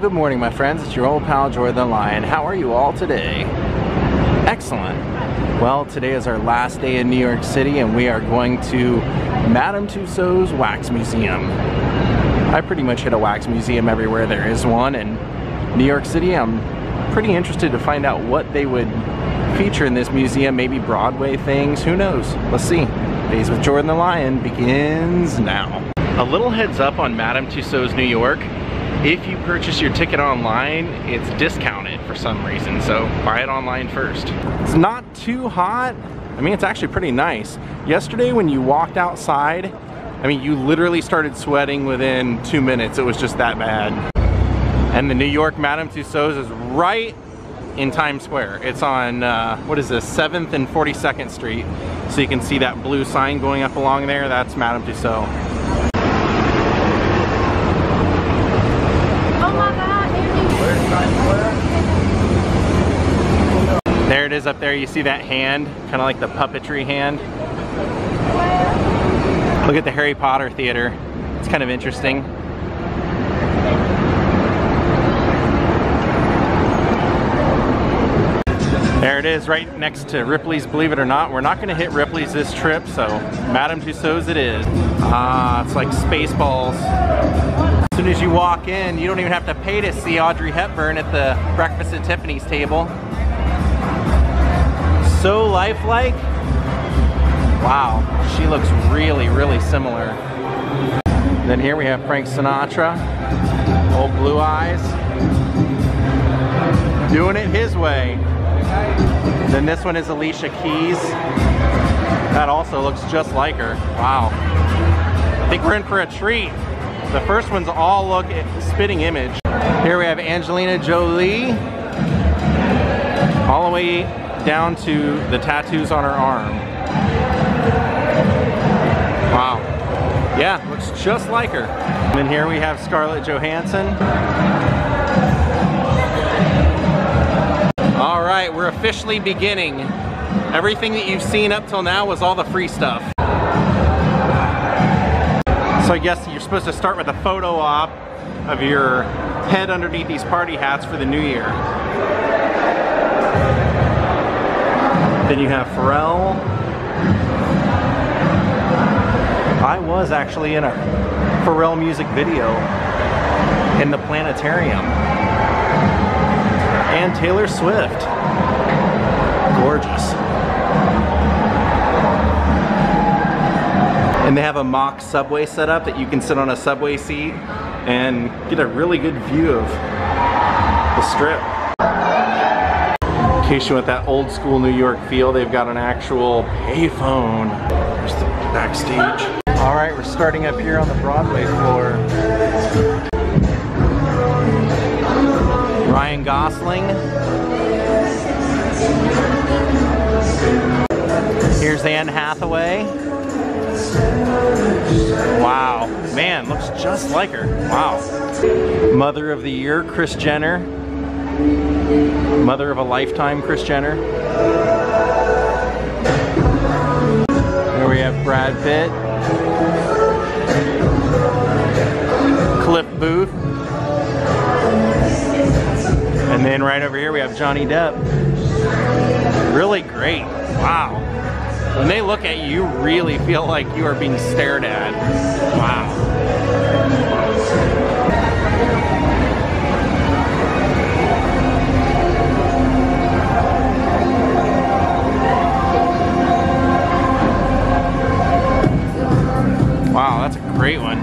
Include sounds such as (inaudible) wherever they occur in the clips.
Good morning, my friends. It's your old pal Jordan the Lion. How are you all today? Excellent. Well, today is our last day in New York City, and we are going to Madame Tussauds Wax Museum. I pretty much hit a wax museum everywhere there is one, and New York City, I'm pretty interested to find out what they would feature in this museum, maybe Broadway things, who knows? Let's see. Daze with Jordan the Lion begins now. A little heads up on Madame Tussauds New York. If you purchase your ticket online, it's discounted for some reason, so buy it online first. It's not too hot. I mean, it's actually pretty nice. Yesterday when you walked outside, I mean, you literally started sweating within two minutes. It was just that bad. And the New York Madame Tussauds is right in Times Square. It's on, uh, what is this, 7th and 42nd Street. So you can see that blue sign going up along there, that's Madame Tussauds. Oh my god, Andy. There it is up there, you see that hand, kind of like the puppetry hand. Look at the Harry Potter theater. It's kind of interesting. There it is, right next to Ripley's Believe It or Not. We're not going to hit Ripley's this trip, so Madame Tussauds it is. Ah, it's like Spaceballs. As soon as you walk in, you don't even have to pay to see Audrey Hepburn at the Breakfast at Tiffany's table. So lifelike. Wow, she looks really, really similar. Then here we have Frank Sinatra, old blue eyes, doing it his way. Then this one is Alicia Keys. That also looks just like her. Wow. I think we're in for a treat. The first one's all look spitting image. Here we have Angelina Jolie. All the way down to the tattoos on her arm. Wow. Yeah, looks just like her. And here we have Scarlett Johansson. All right, we're officially beginning. Everything that you've seen up till now was all the free stuff. So I guess you're supposed to start with a photo op of your head underneath these party hats for the new year. Then you have Pharrell. I was actually in a Pharrell music video in the planetarium. And Taylor Swift. Gorgeous. And they have a mock subway set up that you can sit on a subway seat and get a really good view of the strip. Want that old school New York feel, they've got an actual payphone. There's the backstage. All right, we're starting up here on the Broadway floor. Ryan Gosling. Here's Anne Hathaway. Wow, man, looks just like her. Wow. Mother of the Year, Kris Jenner. Mother of a Lifetime, Kris Jenner. Here we have Brad Pitt. Cliff Booth. And then right over here we have Johnny Depp. Really great. Wow. When they look at you, you really feel like you are being stared at. Wow. Wow, that's a great one.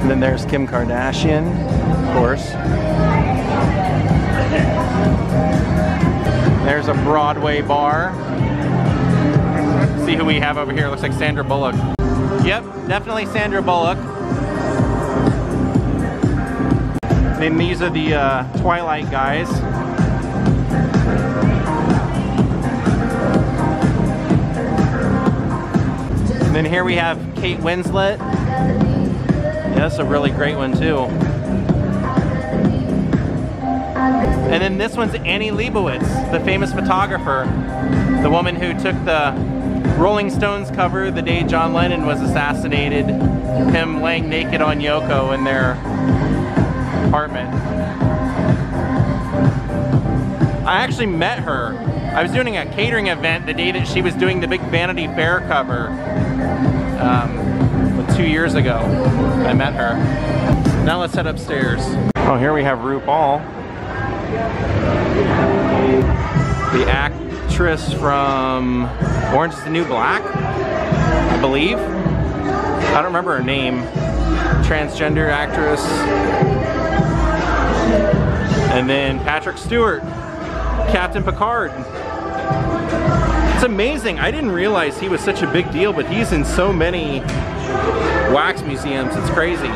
And then there's Kim Kardashian, of course. There's a Broadway bar. See who we have over here. Looks like Sandra Bullock. Yep, definitely Sandra Bullock. Then these are the uh, Twilight guys. Then here we have Kate Winslet. Yeah, that's a really great one too. And then this one's Annie Leibovitz, the famous photographer, the woman who took the Rolling Stones cover the day John Lennon was assassinated, him laying naked on Yoko in their apartment. I actually met her. I was doing a catering event the day that she was doing the big Vanity Fair cover um, two years ago. I met her. Now let's head upstairs. Oh, here we have RuPaul. The actress from Orange is the New Black, I believe. I don't remember her name. Transgender actress. And then Patrick Stewart, Captain Picard. It's amazing. I didn't realize he was such a big deal, but he's in so many wax museums. It's crazy.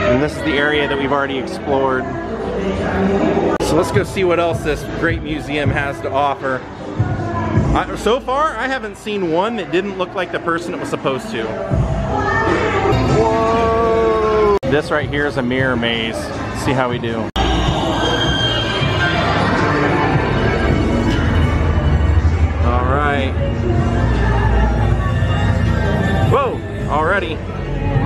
And this is the area that we've already explored. So let's go see what else this great museum has to offer. I, so far, I haven't seen one that didn't look like the person it was supposed to. Whoa! This right here is a mirror maze. See how we do. Already.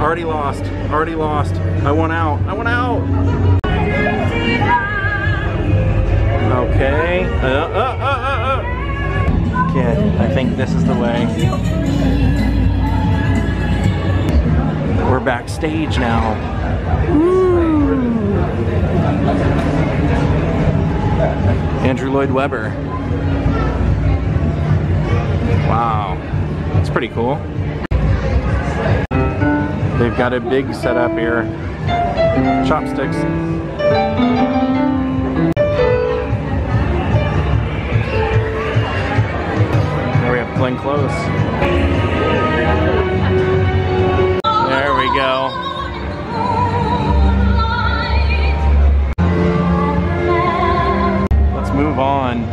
Already lost. Already lost. I went out. I went out. Okay. Uh, uh, uh, uh, uh. Okay, I think this is the way. We're backstage now. Andrew Lloyd Webber. Wow, that's pretty cool. They've got a big setup here. Chopsticks. There we have Glenn Close. There we go. Let's move on.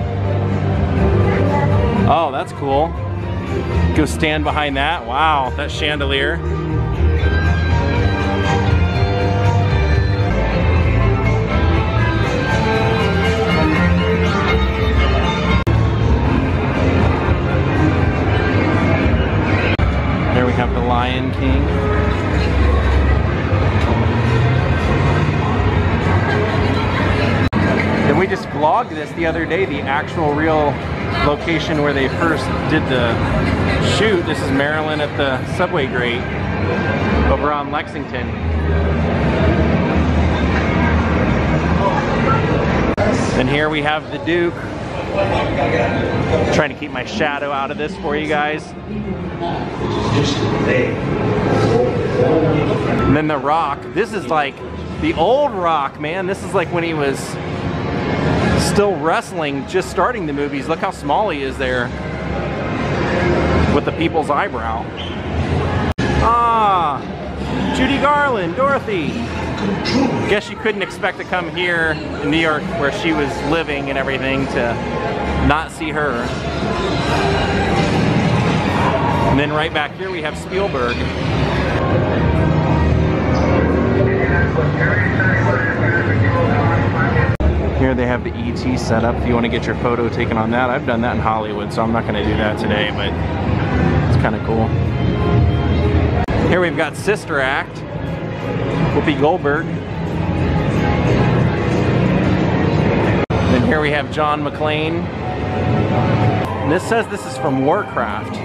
Oh, that's cool. Go stand behind that. Wow, that chandelier. Lion King. And we just vlogged this the other day, the actual real location where they first did the shoot. This is Marilyn at the subway grate over on Lexington. And here we have the Duke. Trying to keep my shadow out of this for you guys. And then the Rock. This is like the old Rock, man. This is like when he was still wrestling, just starting the movies. Look how small he is there with the people's eyebrow. Ah, Judy Garland, Dorothy. Guess you couldn't expect to come here in New York where she was living and everything to not see her. And then right back here we have Spielberg. Here they have the ET setup if you want to get your photo taken on that. I've done that in Hollywood, so I'm not going to do that today, but it's kind of cool. Here we've got Sister Act, Whoopi Goldberg. Then here we have John McClane. And this says this is from Warcraft.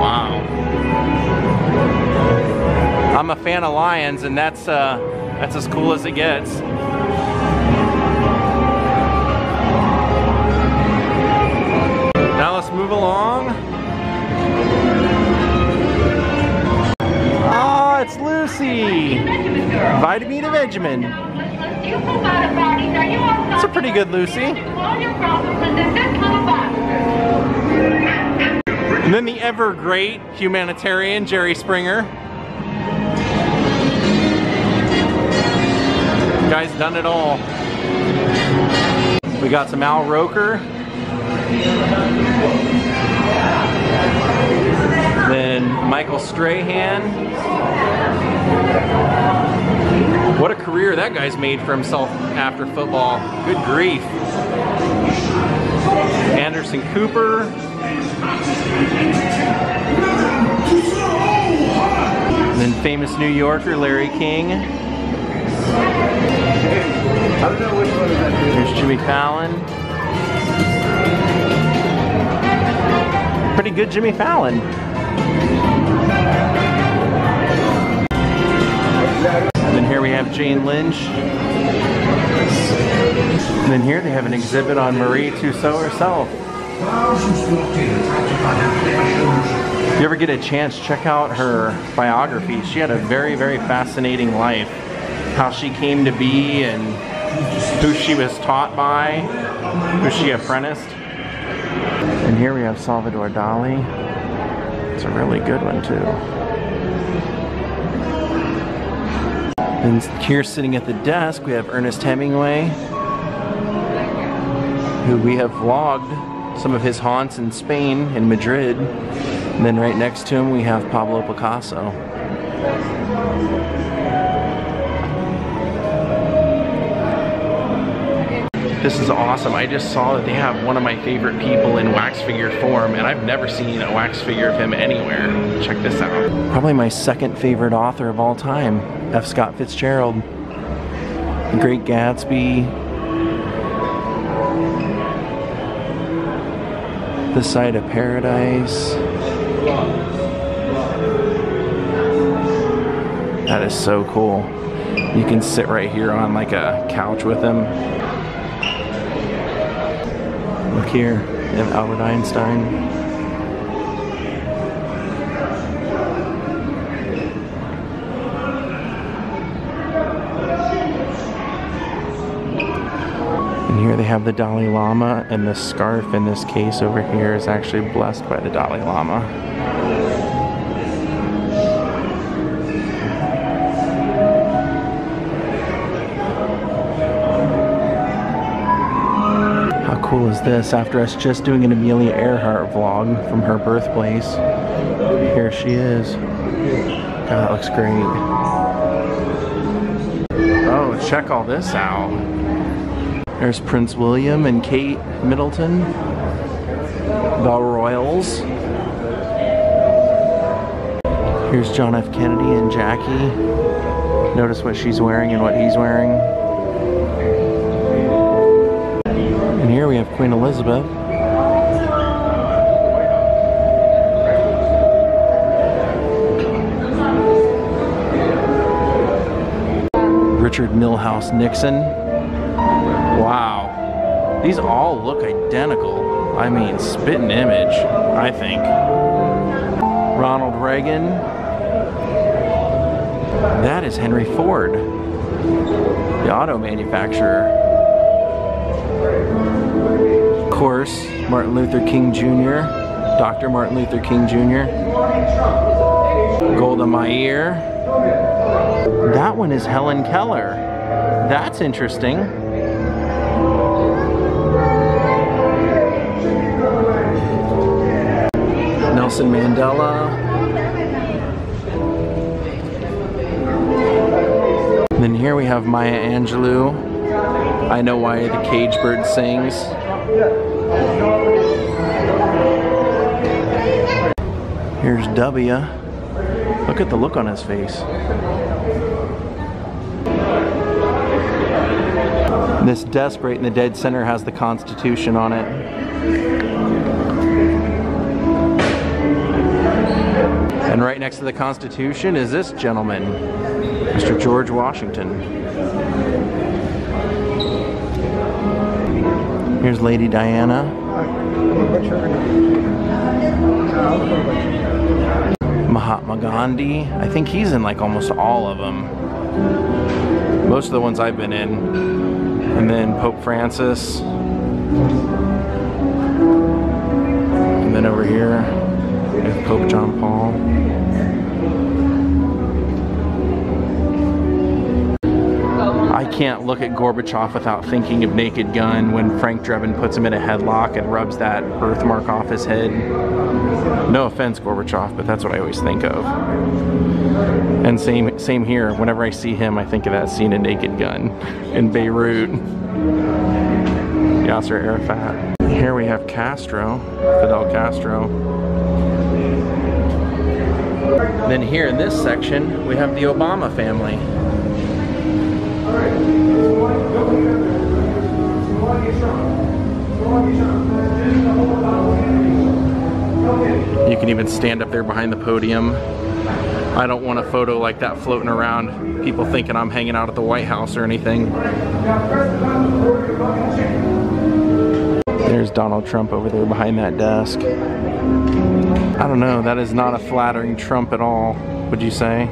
Wow. I'm a fan of lions, and that's uh, that's as cool as it gets. Now let's move along. Lucy. Vitameatavegamin. It's a pretty good Lucy. And then the ever great humanitarian Jerry Springer. Guy's done it all. We got some Al Roker. Then Michael Strahan. What a career that guy's made for himself after football. Good grief. Anderson Cooper. And then famous New Yorker Larry King. Here's Jimmy Fallon. Pretty good Jimmy Fallon. Jane Lynch. And then here they have an exhibit on Marie Tussaud herself. If you ever get a chance, check out her biography. She had a very, very fascinating life. How she came to be and who she was taught by, who she apprenticed. And here we have Salvador Dali. It's a really good one too. And here sitting at the desk we have Ernest Hemingway, who we have vlogged some of his haunts in Spain, in Madrid. And then right next to him we have Pablo Picasso. This is awesome. I just saw that they have one of my favorite people in wax figure form, and I've never seen a wax figure of him anywhere. Check this out. Probably my second favorite author of all time, F. Scott Fitzgerald. The Great Gatsby. The Side of Paradise. That is so cool. You can sit right here on like a couch with him. Here, have Albert Einstein. And here they have the Dalai Lama, and the scarf in this case over here is actually blessed by the Dalai Lama. This after us just doing an Amelia Earhart vlog from her birthplace? Here she is. God, that looks great. Oh, check all this out. There's Prince William and Kate Middleton. The Royals. Here's John F. Kennedy and Jackie. Notice what she's wearing and what he's wearing. Queen Elizabeth. Richard Milhous Nixon. Wow. These all look identical. I mean, spitting image, I think. Ronald Reagan. That is Henry Ford, the auto manufacturer. Course, Martin Luther King Jr., Dr. Martin Luther King Jr., Golda Meir. That one is Helen Keller. That's interesting. Nelson Mandela. And then here we have Maya Angelou. I know why the cage bird sings. Here's W. Look at the look on his face. This desk right in the dead center has the Constitution on it. And right next to the Constitution is this gentleman, Mr. George Washington. Here's Lady Diana. Mahatma Gandhi. I think he's in like almost all of them. Most of the ones I've been in. And then Pope Francis. And then over here, Pope John Paul. Can't look at Gorbachev without thinking of Naked Gun when Frank Drebin puts him in a headlock and rubs that birthmark off his head. No offense, Gorbachev, but that's what I always think of. And same same here. Whenever I see him, I think of that scene in Naked Gun (laughs) in Beirut. Yasser Arafat. Here we have Castro, Fidel Castro. Then here in this section, we have the Obama family. You can even stand up there behind the podium. I don't want a photo like that floating around, people thinking I'm hanging out at the White House or anything. There's Donald Trump over there behind that desk. I don't know, that is not a flattering Trump at all, would you say?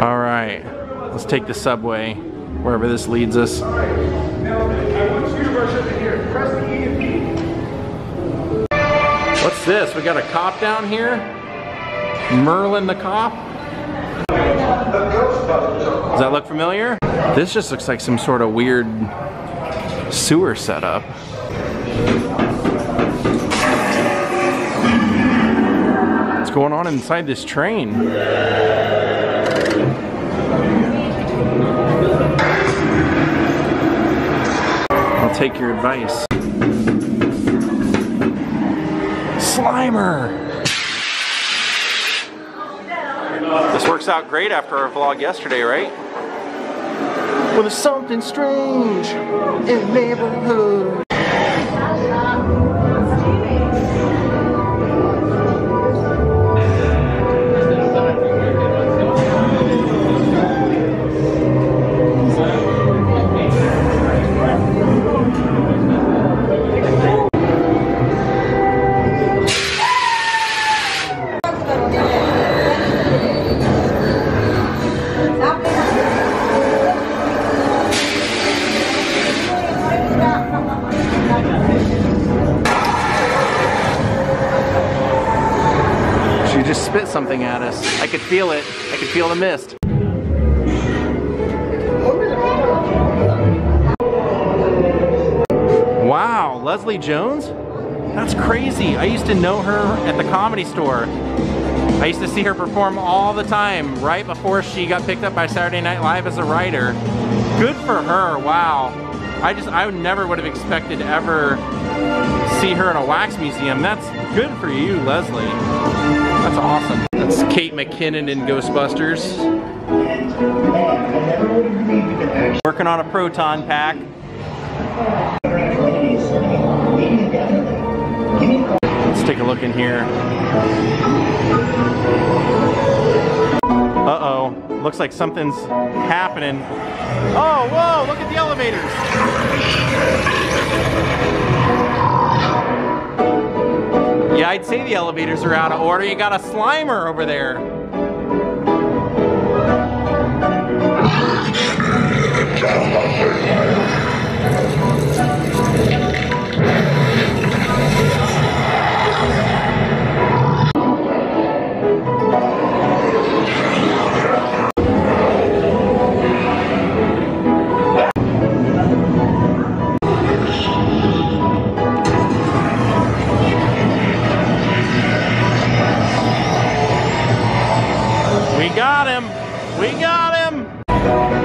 All right, let's take the subway, wherever this leads us. What's this? We got a cop down here? Merlin the cop? Does that look familiar? This just looks like some sort of weird sewer setup. What's going on inside this train? Take your advice. Slimer! This works out great after our vlog yesterday, right? Well, there's something strange in the neighborhood. Just spit something at us. I could feel it. I could feel the mist. Wow, Leslie Jones? That's crazy. I used to know her at the comedy store. I used to see her perform all the time right before she got picked up by Saturday Night Live as a writer. Good for her, wow. I just, I never would have expected to ever see her in a wax museum. That's good for you, Leslie. That's awesome. That's Kate McKinnon in Ghostbusters. Working on a proton pack. Let's take a look in here. Uh-oh. Looks like something's happening. Oh, whoa, look at the elevators. Yeah, I'd say the elevators are out of order. You got a Slimer over there.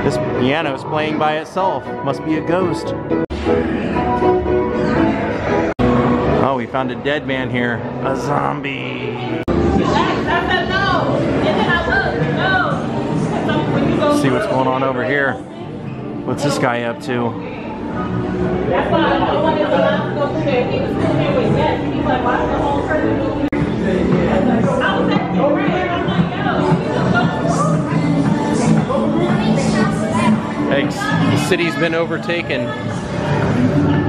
This piano's playing by itself. Must be a ghost. Oh, we found a dead man here. A zombie. See what's going on over here. What's this guy up to? That's why The city's been overtaken.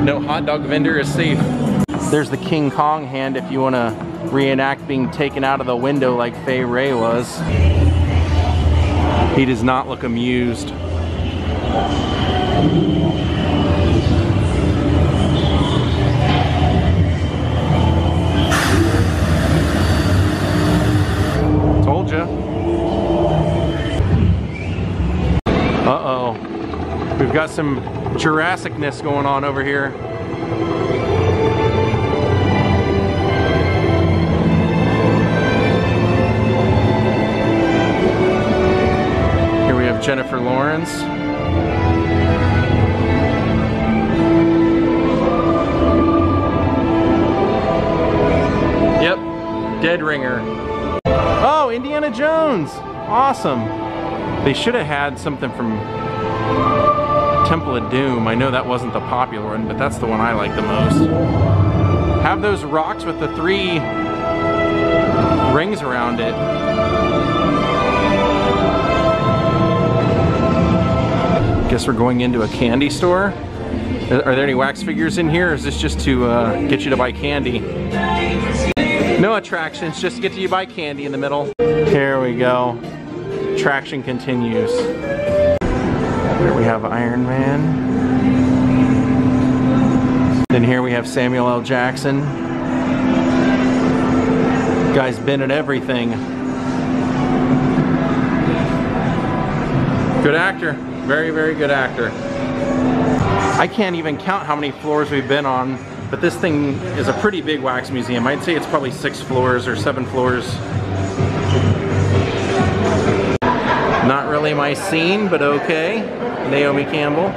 No hot dog vendor is safe. There's the King Kong hand if you want to reenact being taken out of the window like Fay Wray was. He does not look amused. got some Jurassicness going on over here. Here we have Jennifer Lawrence. Yep, Dead Ringer. Oh, Indiana Jones! Awesome. They should have had something from Temple of Doom. I know that wasn't the popular one, but that's the one I like the most. Have those rocks with the three rings around it. Guess we're going into a candy store. Are there any wax figures in here, or is this just to uh, get you to buy candy? No attractions, just to get you to buy candy in the middle. Here we go. Traction continues. Here we have Iron Man. Then here we have Samuel L. Jackson. Guy's been at everything. Good actor. Very, very good actor. I can't even count how many floors we've been on, but this thing is a pretty big wax museum. I'd say it's probably six floors or seven floors. Not really my scene, but okay. Naomi Campbell.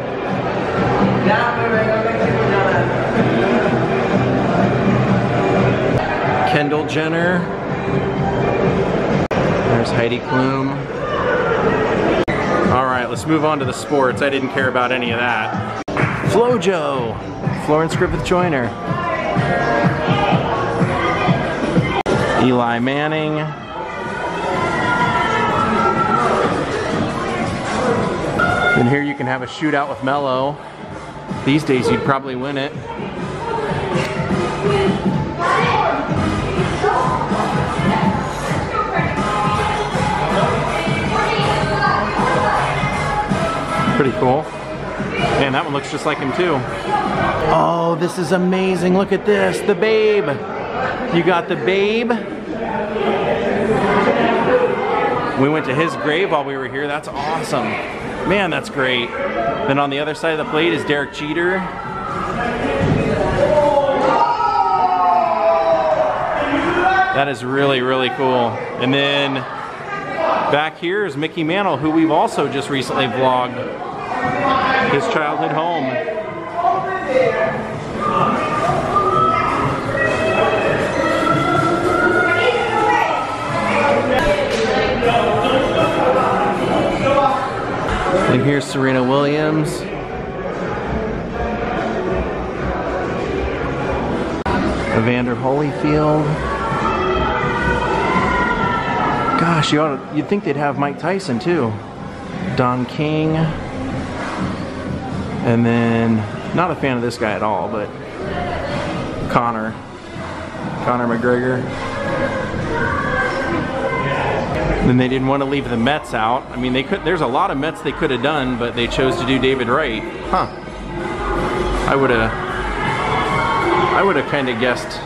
Kendall Jenner. There's Heidi Klum. All right, let's move on to the sports. I didn't care about any of that. Flojo, Florence Griffith Joyner. Eli Manning. Then here you can have a shootout with Melo. These days you'd probably win it. Pretty cool. Man, that one looks just like him too. Oh, this is amazing. Look at this, the babe. You got the babe. We went to his grave while we were here. That's awesome. Man, that's great. Then on the other side of the plate is Derek Jeter. That is really, really cool. And then back here is Mickey Mantle, who we've also just recently vlogged his childhood home. And here's Serena Williams. Evander Holyfield. Gosh, you ought to, you'd think they'd have Mike Tyson too. Don King. And then, not a fan of this guy at all, but Conor. Conor McGregor. Then they didn't want to leave the Mets out. I mean, they could. There's a lot of Mets they could have done, but they chose to do David Wright. Huh. I would have. I would have kind of guessed.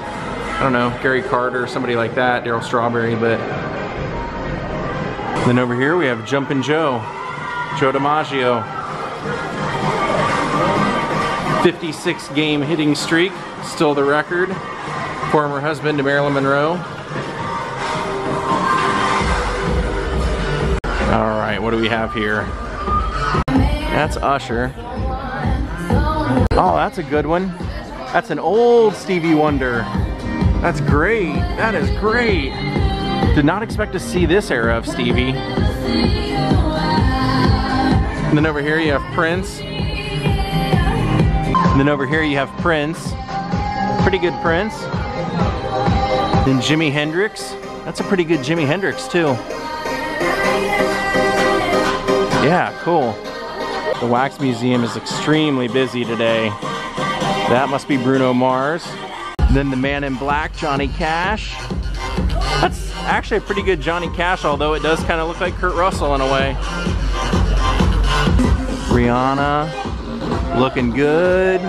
I don't know, Gary Carter, somebody like that, Darryl Strawberry, but. Then over here we have Jumpin' Joe, Joe DiMaggio. 56 game hitting streak, still the record. Former husband to Marilyn Monroe. What do we have here? That's Usher. Oh, that's a good one. That's an old Stevie Wonder. That's great. That is great. Did not expect to see this era of Stevie. And then over here you have Prince. And then over here you have Prince. Pretty good Prince. Then Jimi Hendrix. That's a pretty good Jimi Hendrix too. Yeah, cool. The Wax Museum is extremely busy today. That must be Bruno Mars. Then the Man in Black, Johnny Cash. That's actually a pretty good Johnny Cash, although it does kind of look like Kurt Russell in a way. Rihanna, looking good.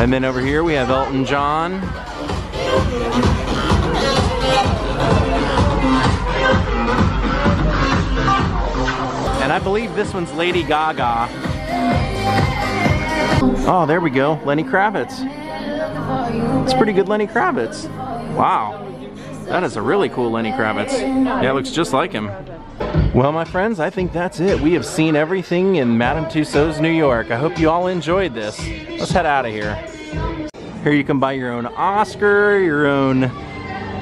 And then over here we have Elton John. I believe this one's Lady Gaga. Oh, there we go, Lenny Kravitz. It's pretty good Lenny Kravitz. Wow. That is a really cool Lenny Kravitz. Yeah, looks just like him. Well, my friends, I think that's it. We have seen everything in Madame Tussauds, New York. I hope you all enjoyed this. Let's head out of here. Here you can buy your own Oscar, your own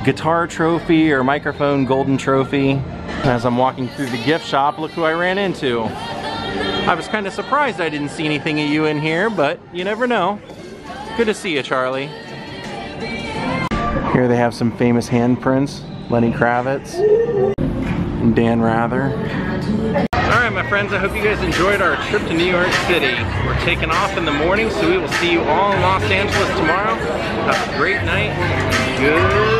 guitar trophy or microphone golden trophy. As I'm walking through the gift shop, look who I ran into. I was kind of surprised I didn't see anything of you in here, but you never know. Good to see you, Charlie. Here they have some famous handprints. Lenny Kravitz and Dan Rather. Alright my friends, I hope you guys enjoyed our trip to New York City. We're taking off in the morning, so we will see you all in Los Angeles tomorrow. Have a great night. Good